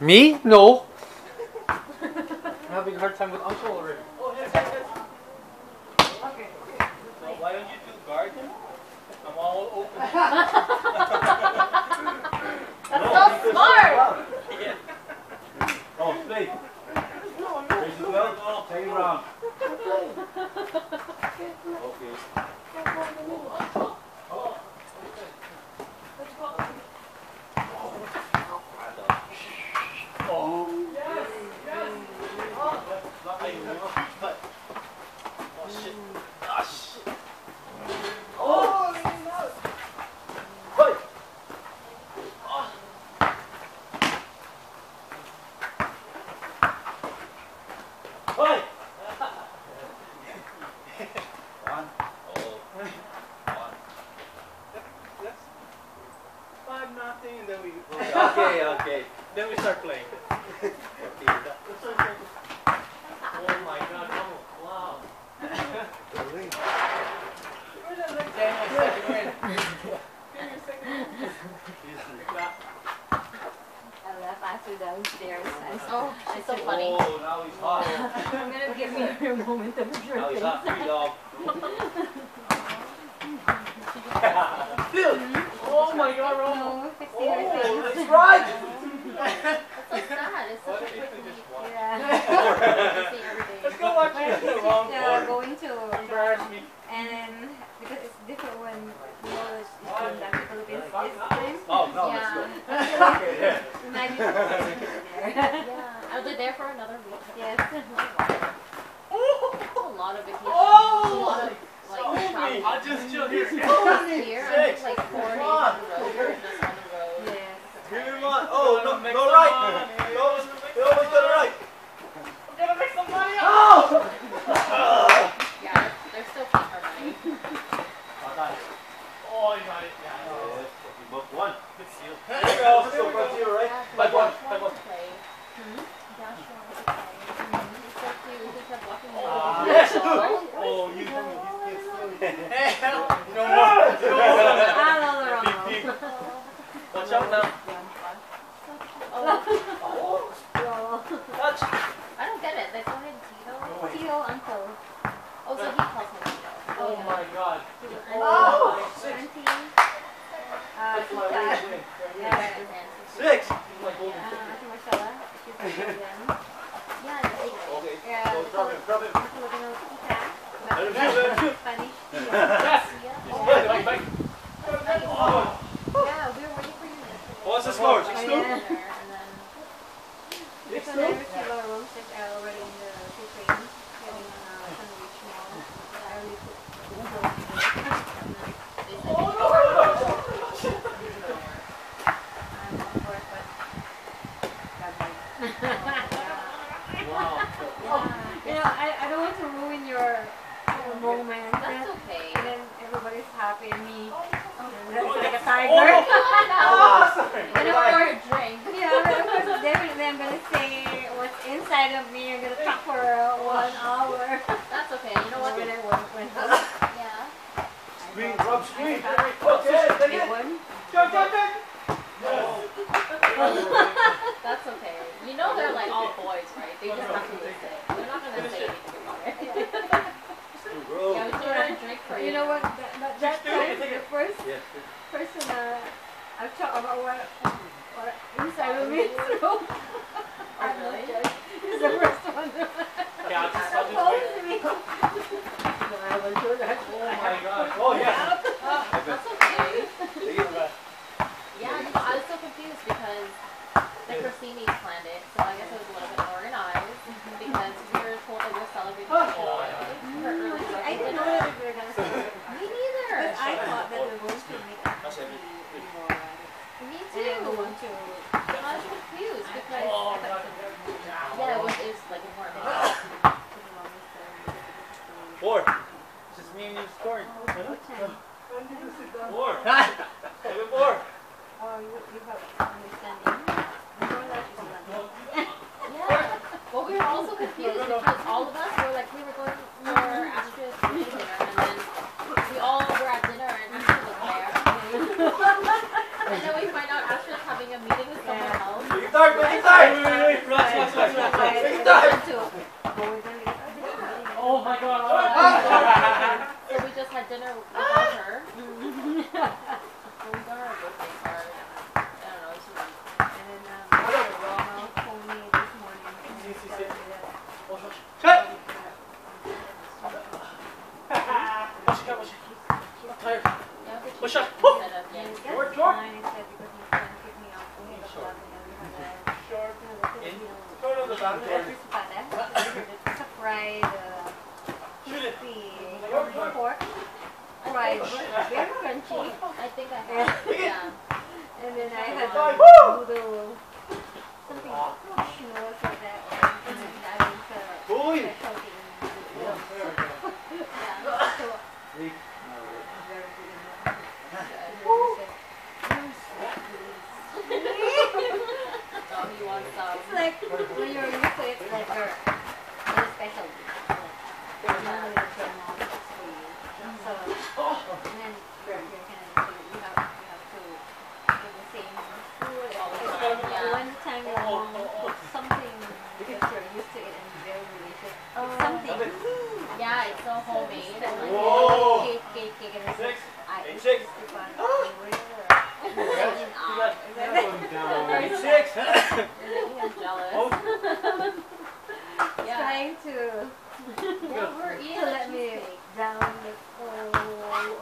Me? No. I'm having a hard time with Uncle already. Oh, yes, yes, yes. Okay. So why don't you two guard? I'm all open. That's No, so smart. Yeah. Oh, play. Raise it well. Second round. Okay. Oh, Oh, you told me he's kids. No more. Ah, no, no, no, no. Watch out now. Oh, Oh, touch. I don't get it. They call him Tito. Tito uncle. Oh, so he calls him Tito. Oh my god. Oh, Oh, six. Auntie. Uh, That's my tita. way. Yeah. Six. Uh, Ate Marcella. She's Filipino. Yeah, Okay. Yeah. Go, drop him, drop him. Filipino tita. Let him shoot, let him shoot. Spanish. Yes. Good, bye, bye. Oh. Yeah, we for you yesterday. What's the score? Six Oh, two? yeah. And then Because I received our room check uh, already in the Ukraine. Getting uh, sandwich now. I only put they said Oh, no, no, no. I'm of course, but God knows. Wow. You know, I, I don't want to ruin your, your moment. that's okay. And then everybody's happy and me. That's like a Oh, tiger. Ah, sorry. And of Or course, a drink. yeah, but of course, definitely I'm gonna say what's inside of me. I'm gonna talk for one hour. That's okay. You know what? When I when, when Yeah. Screen, rub screen. Okay, take it it. one. Go, go, go. That's okay. You know they're like all boys, right? They just have to listen. They're not gonna say anything about it. Yeah, we threw a drink for You know what? That, that, that time, the first Yeah. person uh, I've talked about what, what inside of me. So I'm not really? judged. He's the first one. Okay, I'll just, I'll just wait. to me. I will do that. Oh my gosh. Oh yeah. That's okay. Take it back. Yeah, you know, I was so confused because the Corsini planned it, so I guess it was a little bit organized because we were told that we we're celebrating Oh, July, yeah. her early mm, I birthday didn't know dinner. that we were gonna celebrate. Me neither. But I thought that we were going to make it more. Me And too. we want to. I was confused because Oh, I thought- God. Yeah, it was, like important. Four. Just me and you scoring. Four. Seven four. Oh, you, you have understanding. More like Yeah. Well, we were also confused because all of us were like, we were going for Astrid's dinner, and then we all were at dinner, and Astrid was there. and then we find out Astrid's having a meeting with someone Yeah. else. Take it dark, take it dark. Wait, wait, wait, relax, relax, relax, relax, Take time. Oh my god. So we just had dinner without her. So we got our birthday card. I don't know. She was And then um, Ronald told me this morning and he Yes, yes, telling yes. me that Shut! uh, What's your what's your I'm tired. Yeah, but Push she up. said that, yeah. and it's George, just George. fine, he said, because he's trying to pick me up from the club and then we had a Short. you know, the In. Filipino Turn on the back door. Espada, the fried uh, Shoot it. crispy pork, fried, very crunchy. I think I have. Yeah. And then I had a noodle, something, I don't know, shinola or that, and then I was uh, Boy. specialty in. Yeah. So, very good enough. And then he said, "You're so pleased." He wants some. It's like when you're used to it, like a specialty. Like, Yeah. One time your mom cooks something because you're used to it and very delicious. Oh. It's something. Yeah, it's so homemade. Whoa. Cake, cake, cake, and Six. Eight, six. it's fun. in awe. Eight, six. I'm jealous. Oh. yeah. Trying to Yeah, we're to eating a let me cheesecake. down the oh,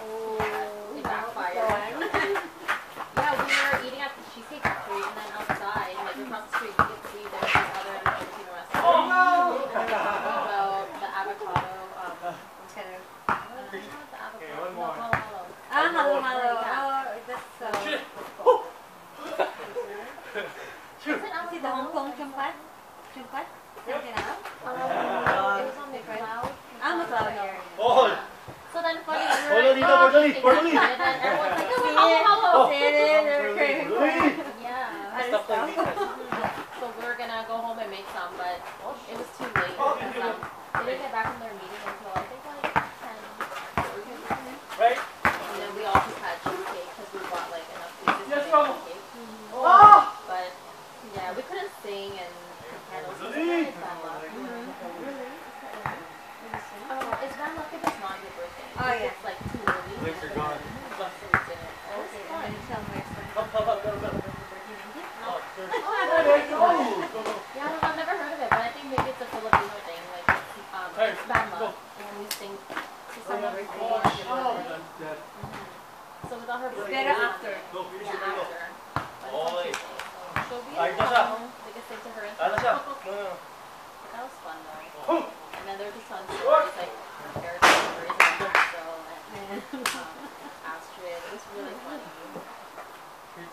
oh, It backfired. down. Yeah, we were eating at the Cheesecake Factory and then outside, like across the street, you could see there's this other Filipino restaurant. Oh no. About the avocado, um, Kind of. uh, not the avocado. Okay, one no, more. hello, hello. Ah, hello, Yeah. hello. Oh, that's uh, Shit. Is it Is it the avocado? Hong Kong chumpat? Chumpat? Something else? Um, it was on the Different. cloud. Ah, McLeod here. Oh. So then funny, we were Hold on, dito, hold on, hold on. and then everyone's like, oh, See hello, it? hello. See it? They're craving for it. Yeah. Other Stop playing stuff. defense. So we were gonna go home and make some, but it was too late because um, they didn't get back from their meeting until I think like 10 Right? And then we all just had cheesecake because we bought like enough pieces Yes, to Mama. make cheesecake. Ah. But yeah, we couldn't sing and cook candles. So Really? it's bad luck. Really? Oh, it's bad luck if it's not your birthday. Oh, If yeah. It's like too early. Drinks are gone. So we didn't. It was Okay, and fun. then tell my friend. Up, up, up, go, go. Oh, there's- Oh, I Oh, don't know. go, go, go. Yeah, I don't know, I've never heard of it, but I think maybe it's a Filipino thing. Like, it's, um, Hey, it's bad go. luck. And we sing to someone's birthday. Oh, and shit. your Oh, birthday. that's dead. So we thought her It's birthday better was after. Monday. Go, finish Yeah, it, go. after. But it's on Oy. Tuesday, so she'll be Ay, in nasa? town. They can sing to her and Ano siya? stuff. No, no, no. That was fun though. Oh. And then there were just tons stories like compared stories and Crystal and um, Astrid. It was really funny.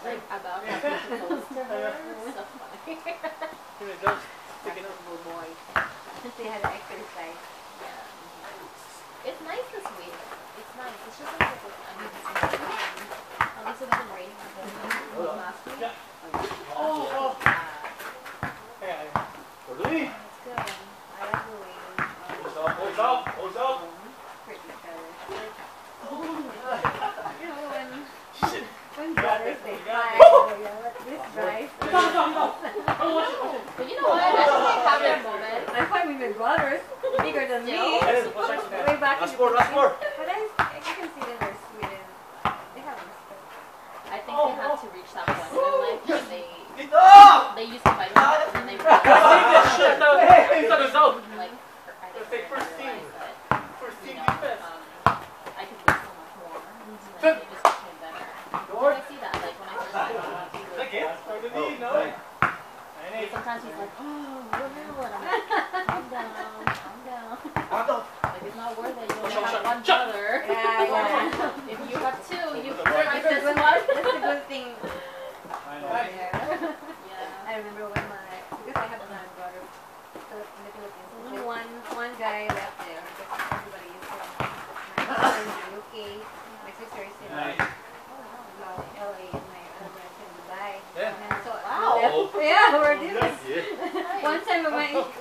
Like about having to close to her. It was so funny. Here it goes. Stick up. Little boy. They had an exercise. yeah. It's nice this week. It's nice. It's just like it's, I mean, it's nice. At it's been raining a little bit last week. Yeah. Oh, oh. Uh, Hey, ay. Orderly. It's good. I love the way um, Hold up, hold up, hold up. hurt each other. You know, when, when brothers they fight, oh yeah, but this guy. but you know what? I think they have their moments. I fight with my brothers, bigger than me. Hey, what's that? Way back Last the four, last four. But I, I can see that they're sweet and they have respect. I think they have to reach that point in life where they Get they used to fight with and then they Leave this shit now. Hey, it's on his own. like I Let's think first team. realize First team know defense. um, I could do so much more. And then they just became better. Lord. I see that like when I first met him, he was Again? Orderly, no. Hey, sometimes he's like, oh, what now? And I'm like, Like it's not worth it. You only have shut, one shut. brother. Yeah, yeah. if you have two, you Put the fight right this That's one. a good, that's a good thing. Right. Yeah. Yeah. I remember when my, because I have another brother so in the Philippines. Only one, one guy left there because everybody is from my brother is in UK, my sister is in Nice. uh, LA, and my other brother in Dubai. Yeah. And so Wow. left. Yeah, we're different. Yeah. One time we met, we met each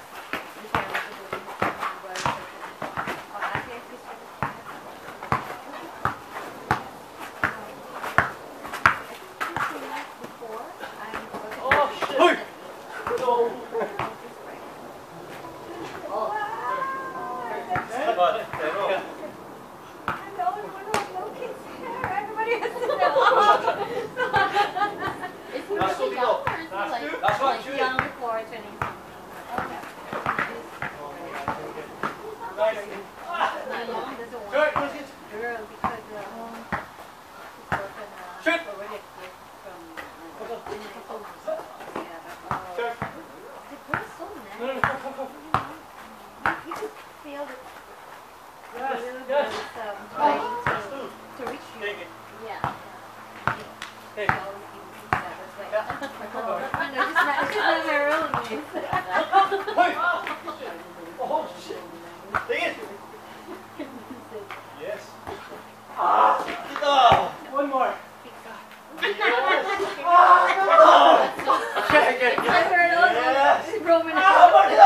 Wait. Oh shit. Take it. Yes. Ah. Oh. One more. Ah. That's so. Okay, okay. I heard all Yes. Roman Ah, what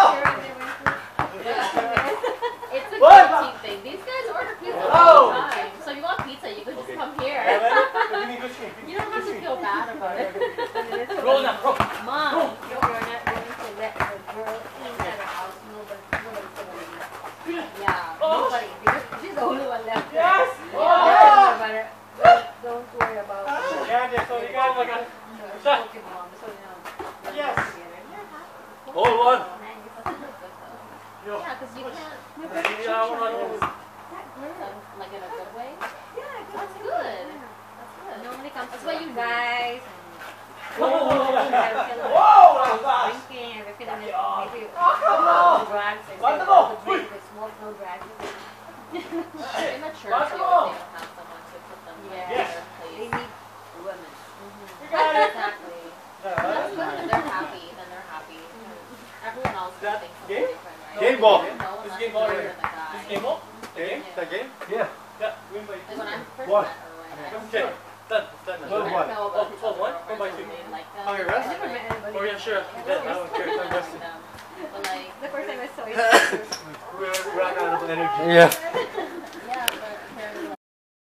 It's a What? thing. These guys order pizza Oh. all the time. So if you want pizza, you can just Okay. come here. You don't have to feel bad about it. Roll now, roll. Mom. You're not going to let the girl in at her house. Nobody, nobody's gonna leave. Yeah. Nobody. Because she's the only one left. there. Yes. Don't worry about her. Don't- Don't worry about her. Yeah, yeah, so you got like a She's Shut. talking mom, so you know. they're Yes. together. Hold one. Man, you That's good though. Yo. Yeah, because you can't. Yeah, I wanna. That girl. um, Like in a good way. Yeah, That's good. That's good. Normally comes That's what you guys Whoa, Whoa, that was fast. drinking everything and Yeah. maybe Oh, come on. no drugs and What say, the ball? "Oh, the drink, the smoke, no drugs. In the church, Watch would ball. they would have someone to put them Yeah. in Yes. their They need women. You got it. Exactly. Yeah, That's good. If they're happy, then they're happy. Everyone else That thinks something game? different, right? Game ball. No one This wants game ball be here. with the guy. This game ball? Game? That game? Yeah. Yeah, win by Like when What? met Erwin, I Okay, done, done. I Twelve one. Oh, twelve one? One by two. or they. Oh, you're but, right. I never like, met anybody. Oh yeah, sure. That, I don't care. I I'm liked just. them. But like, The first time I saw you, We ran out of energy. Yeah.